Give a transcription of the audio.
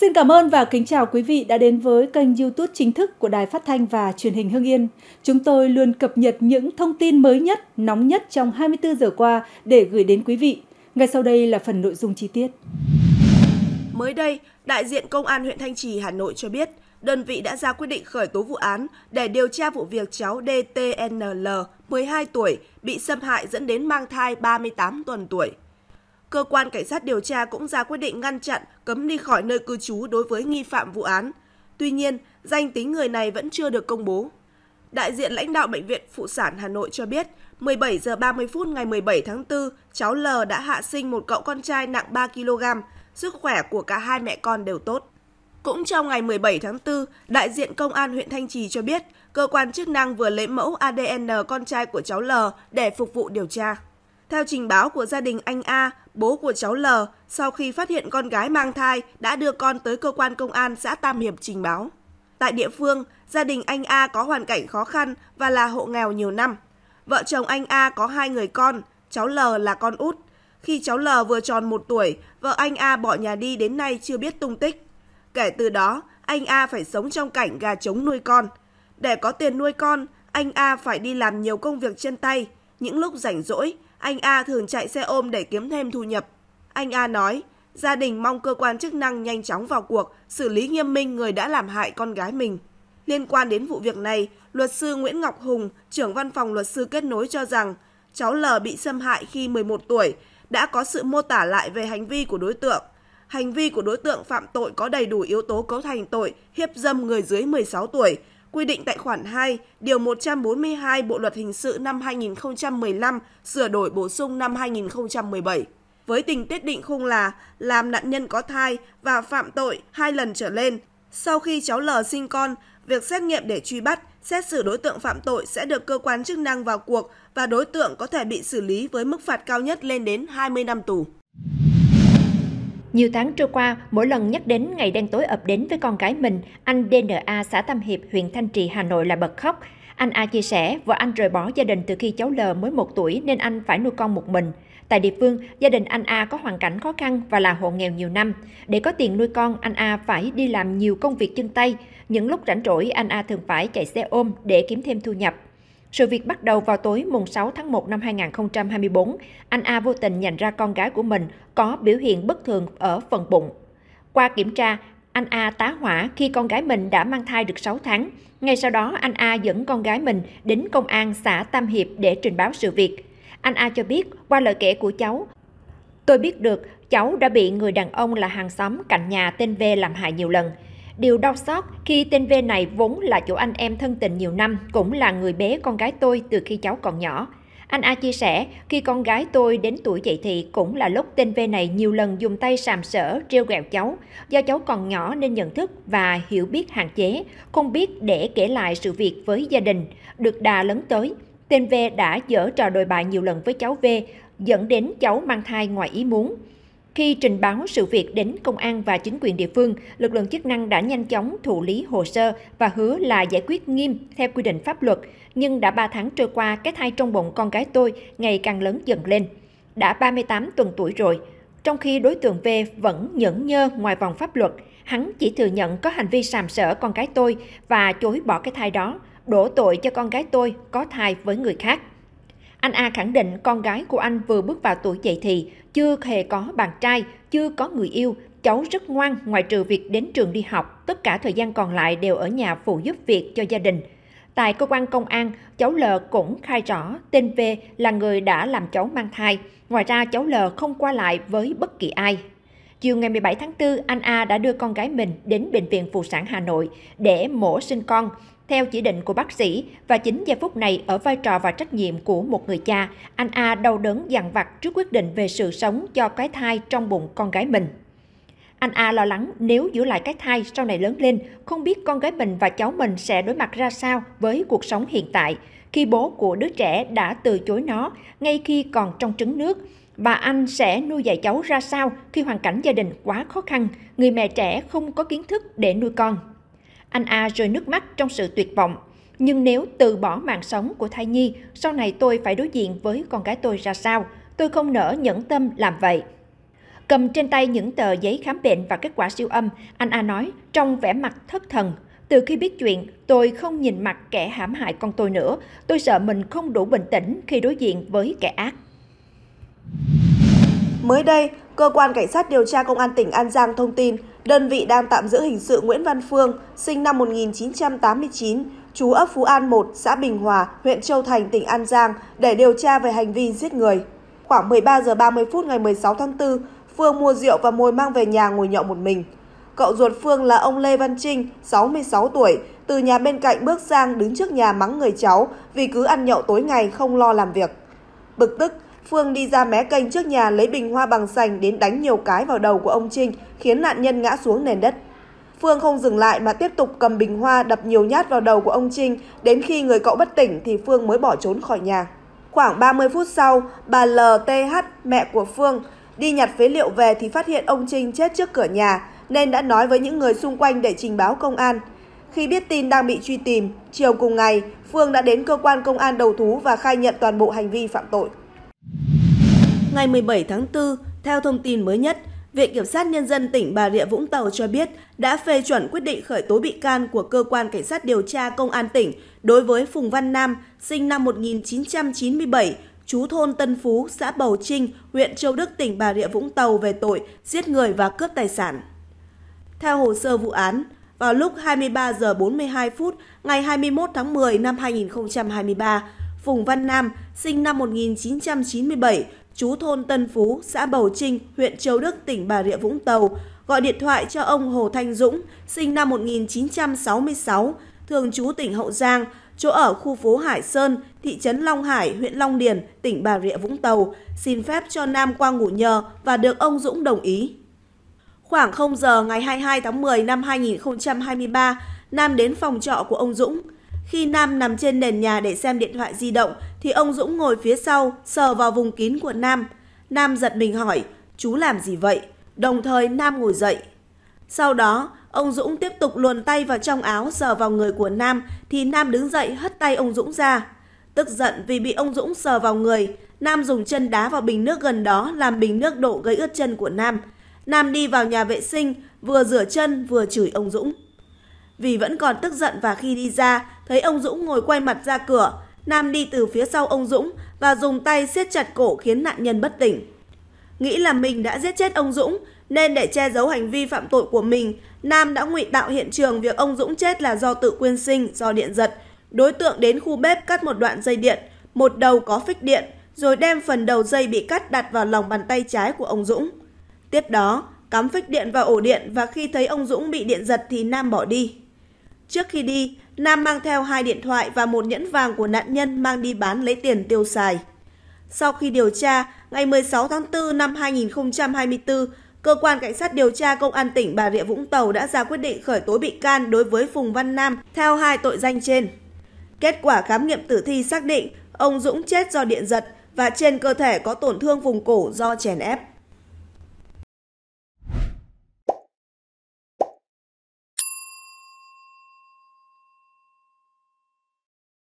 Xin cảm ơn và kính chào quý vị đã đến với kênh YouTube chính thức của Đài Phát thanh và Truyền hình Hưng Yên. Chúng tôi luôn cập nhật những thông tin mới nhất, nóng nhất trong 24 giờ qua để gửi đến quý vị. Ngay sau đây là phần nội dung chi tiết. Mới đây, đại diện Công an huyện Thanh Trì, Hà Nội cho biết, đơn vị đã ra quyết định khởi tố vụ án để điều tra vụ việc cháu DTNL, 12 tuổi, bị xâm hại dẫn đến mang thai 38 tuần tuổi. Cơ quan cảnh sát điều tra cũng ra quyết định ngăn chặn, cấm đi khỏi nơi cư trú đối với nghi phạm vụ án. Tuy nhiên, danh tính người này vẫn chưa được công bố. Đại diện lãnh đạo Bệnh viện Phụ sản Hà Nội cho biết, 17 giờ 30 phút ngày 17 tháng 4, cháu L đã hạ sinh một cậu con trai nặng 3 kg, sức khỏe của cả hai mẹ con đều tốt. Cũng trong ngày 17 tháng 4, đại diện Công an huyện Thanh Trì cho biết, cơ quan chức năng vừa lấy mẫu ADN con trai của cháu L để phục vụ điều tra. Theo trình báo của gia đình anh A, bố của cháu L, sau khi phát hiện con gái mang thai, đã đưa con tới cơ quan công an xã Tam Hiệp trình báo. Tại địa phương, gia đình anh A có hoàn cảnh khó khăn và là hộ nghèo nhiều năm. Vợ chồng anh A có hai người con, cháu L là con út. Khi cháu L vừa tròn một tuổi, vợ anh A bỏ nhà đi đến nay chưa biết tung tích. Kể từ đó, anh A phải sống trong cảnh gà trống nuôi con. Để có tiền nuôi con, anh A phải đi làm nhiều công việc chân tay. Những lúc rảnh rỗi, anh A thường chạy xe ôm để kiếm thêm thu nhập. Anh A nói, gia đình mong cơ quan chức năng nhanh chóng vào cuộc, xử lý nghiêm minh người đã làm hại con gái mình. Liên quan đến vụ việc này, luật sư Nguyễn Ngọc Hùng, trưởng văn phòng luật sư kết nối cho rằng cháu L bị xâm hại khi 11 tuổi, đã có sự mô tả lại về hành vi của đối tượng. Hành vi của đối tượng phạm tội có đầy đủ yếu tố cấu thành tội hiếp dâm người dưới 16 tuổi, quy định tại khoản 2, điều 142 Bộ luật hình sự năm 2015 sửa đổi bổ sung năm 2017. Với tình tiết định khung là làm nạn nhân có thai và phạm tội hai lần trở lên. Sau khi cháu L sinh con, việc xét nghiệm để truy bắt, xét xử đối tượng phạm tội sẽ được cơ quan chức năng vào cuộc và đối tượng có thể bị xử lý với mức phạt cao nhất lên đến 20 năm tù. Nhiều tháng trôi qua, mỗi lần nhắc đến ngày đen tối ập đến với con gái mình, anh DNA xã Tam Hiệp, huyện Thanh Trì, Hà Nội là bật khóc. Anh A chia sẻ, vợ anh rời bỏ gia đình từ khi cháu L mới một tuổi nên anh phải nuôi con một mình. Tại địa phương, gia đình anh A có hoàn cảnh khó khăn và là hộ nghèo nhiều năm. Để có tiền nuôi con, anh A phải đi làm nhiều công việc chân tay. Những lúc rảnh rỗi, anh A thường phải chạy xe ôm để kiếm thêm thu nhập. Sự việc bắt đầu vào tối mùng 6 tháng 1 năm 2024. Anh A vô tình nhận ra con gái của mình có biểu hiện bất thường ở phần bụng. Qua kiểm tra, anh A tá hỏa khi con gái mình đã mang thai được 6 tháng. Ngay sau đó, anh A dẫn con gái mình đến công an xã Tam Hiệp để trình báo sự việc. Anh A cho biết, qua lời kể của cháu, tôi biết được cháu đã bị người đàn ông là hàng xóm cạnh nhà tên V làm hại nhiều lần. Điều đau xót khi tên V này vốn là chỗ anh em thân tình nhiều năm, cũng là người bé con gái tôi từ khi cháu còn nhỏ. Anh A chia sẻ, khi con gái tôi đến tuổi dậy thì cũng là lúc tên V này nhiều lần dùng tay sàm sỡ, treo gẹo cháu. Do cháu còn nhỏ nên nhận thức và hiểu biết hạn chế, không biết để kể lại sự việc với gia đình. Được đà lớn tới, tên V đã dở trò đồi bại nhiều lần với cháu V, dẫn đến cháu mang thai ngoài ý muốn. Khi trình báo sự việc đến công an và chính quyền địa phương, lực lượng chức năng đã nhanh chóng thụ lý hồ sơ và hứa là giải quyết nghiêm theo quy định pháp luật. Nhưng đã 3 tháng trôi qua, cái thai trong bụng con gái tôi ngày càng lớn dần lên. Đã 38 tuần tuổi rồi. Trong khi đối tượng V vẫn nhẫn nhơ ngoài vòng pháp luật, hắn chỉ thừa nhận có hành vi sàm sỡ con gái tôi và chối bỏ cái thai đó, đổ tội cho con gái tôi có thai với người khác. Anh A khẳng định con gái của anh vừa bước vào tuổi dậy thì, chưa hề có bạn trai, chưa có người yêu, cháu rất ngoan ngoài trừ việc đến trường đi học, tất cả thời gian còn lại đều ở nhà phụ giúp việc cho gia đình. Tại cơ quan công an, cháu L cũng khai rõ tên V là người đã làm cháu mang thai. Ngoài ra, cháu L không qua lại với bất kỳ ai. Chiều ngày 17 tháng 4, anh A đã đưa con gái mình đến Bệnh viện Phụ sản Hà Nội để mổ sinh con theo chỉ định của bác sĩ và chính giây phút này ở vai trò và trách nhiệm của một người cha, anh A đau đớn dằn vặt trước quyết định về sự sống cho cái thai trong bụng con gái mình. Anh A lo lắng nếu giữ lại cái thai sau này lớn lên, không biết con gái mình và cháu mình sẽ đối mặt ra sao với cuộc sống hiện tại, khi bố của đứa trẻ đã từ chối nó ngay khi còn trong trứng nước bà anh sẽ nuôi dạy cháu ra sao khi hoàn cảnh gia đình quá khó khăn, người mẹ trẻ không có kiến thức để nuôi con. Anh A rơi nước mắt trong sự tuyệt vọng. Nhưng nếu từ bỏ mạng sống của thai nhi, sau này tôi phải đối diện với con gái tôi ra sao? Tôi không nỡ nhẫn tâm làm vậy. Cầm trên tay những tờ giấy khám bệnh và kết quả siêu âm, anh A nói trong vẻ mặt thất thần. Từ khi biết chuyện, tôi không nhìn mặt kẻ hãm hại con tôi nữa. Tôi sợ mình không đủ bình tĩnh khi đối diện với kẻ ác. Mới đây, Cơ quan Cảnh sát điều tra Công an tỉnh An Giang thông tin đơn vị đang tạm giữ hình sự Nguyễn Văn Phương, sinh năm 1989, chú ấp Phú An 1, xã Bình Hòa, huyện Châu Thành, tỉnh An Giang để điều tra về hành vi giết người. Khoảng 13 giờ 30 phút ngày 16 tháng 4, Phương mua rượu và mồi mang về nhà ngồi nhậu một mình. Cậu ruột Phương là ông Lê Văn Trinh, 66 tuổi, từ nhà bên cạnh bước sang đứng trước nhà mắng người cháu vì cứ ăn nhậu tối ngày không lo làm việc. Bực tức, Phương đi ra mé kênh trước nhà lấy bình hoa bằng sành đến đánh nhiều cái vào đầu của ông Trinh, khiến nạn nhân ngã xuống nền đất. Phương không dừng lại mà tiếp tục cầm bình hoa đập nhiều nhát vào đầu của ông Trinh, đến khi người cậu bất tỉnh thì Phương mới bỏ trốn khỏi nhà. Khoảng 30 phút sau, bà LTH, mẹ của Phương, đi nhặt phế liệu về thì phát hiện ông Trinh chết trước cửa nhà, nên đã nói với những người xung quanh để trình báo công an. Khi biết tin đang bị truy tìm, chiều cùng ngày, Phương đã đến cơ quan công an đầu thú và khai nhận toàn bộ hành vi phạm tội. Ngày 17 tháng 4, theo thông tin mới nhất, Viện Kiểm sát Nhân dân tỉnh Bà Rịa Vũng Tàu cho biết đã phê chuẩn quyết định khởi tố bị can của Cơ quan Cảnh sát điều tra Công an tỉnh đối với Phùng Văn Nam, sinh năm 1997, chú thôn Tân Phú, xã Bầu Trinh, huyện Châu Đức, tỉnh Bà Rịa Vũng Tàu về tội giết người và cướp tài sản. Theo hồ sơ vụ án, vào lúc 23 giờ 42 phút ngày 21 tháng 10 năm 2023, Phùng Văn Nam, sinh năm 1997, chú thôn Tân Phú, xã Bầu Trinh, huyện Châu Đức, tỉnh Bà Rịa Vũng Tàu, gọi điện thoại cho ông Hồ Thanh Dũng, sinh năm 1966, thường trú tỉnh Hậu Giang, chỗ ở khu phố Hải Sơn, thị trấn Long Hải, huyện Long Điền, tỉnh Bà Rịa Vũng Tàu, xin phép cho Nam qua ngủ nhờ và được ông Dũng đồng ý. Khoảng 0 giờ ngày 22 tháng 10 năm 2023, Nam đến phòng trọ của ông Dũng. Khi Nam nằm trên nền nhà để xem điện thoại di động, thì ông Dũng ngồi phía sau, sờ vào vùng kín của Nam. Nam giật mình hỏi, chú làm gì vậy? Đồng thời Nam ngồi dậy. Sau đó, ông Dũng tiếp tục luồn tay vào trong áo sờ vào người của Nam, thì Nam đứng dậy hất tay ông Dũng ra. Tức giận vì bị ông Dũng sờ vào người, Nam dùng chân đá vào bình nước gần đó làm bình nước đổ gây ướt chân của Nam. Nam đi vào nhà vệ sinh, vừa rửa chân vừa chửi ông Dũng. Vì vẫn còn tức giận và khi đi ra, thấy ông Dũng ngồi quay mặt ra cửa, Nam đi từ phía sau ông Dũng và dùng tay siết chặt cổ khiến nạn nhân bất tỉnh. Nghĩ là mình đã giết chết ông Dũng, nên để che giấu hành vi phạm tội của mình, Nam đã ngụy tạo hiện trường việc ông Dũng chết là do tự quyên sinh, do điện giật. Đối tượng đến khu bếp cắt một đoạn dây điện, một đầu có phích điện, rồi đem phần đầu dây bị cắt đặt vào lòng bàn tay trái của ông Dũng. Tiếp đó, cắm phích điện vào ổ điện và khi thấy ông Dũng bị điện giật thì Nam bỏ đi. Trước khi đi, Nam mang theo hai điện thoại và một nhẫn vàng của nạn nhân mang đi bán lấy tiền tiêu xài. Sau khi điều tra, ngày 16 tháng 4 năm 2024, Cơ quan Cảnh sát điều tra Công an tỉnh Bà Rịa Vũng Tàu đã ra quyết định khởi tố bị can đối với Phùng Văn Nam theo hai tội danh trên. Kết quả khám nghiệm tử thi xác định ông Dũng chết do điện giật và trên cơ thể có tổn thương vùng cổ do chèn ép.